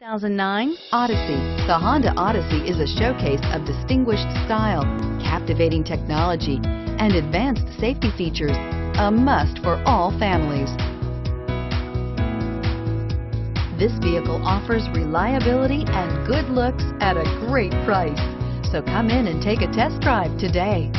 2009 Odyssey. The Honda Odyssey is a showcase of distinguished style, captivating technology, and advanced safety features. A must for all families. This vehicle offers reliability and good looks at a great price. So come in and take a test drive today.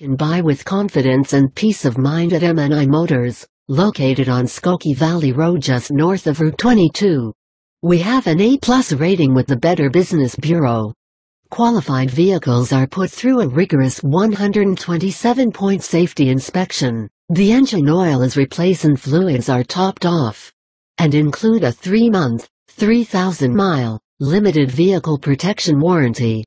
Can buy with confidence and peace of mind at M & I Motors, located on Skokie Valley Road just north of Route 22. We have an A-plus rating with the Better Business Bureau. Qualified vehicles are put through a rigorous 127-point safety inspection. The engine oil is replaced and fluids are topped off. And include a 3-month, 3,000-mile, limited vehicle protection warranty.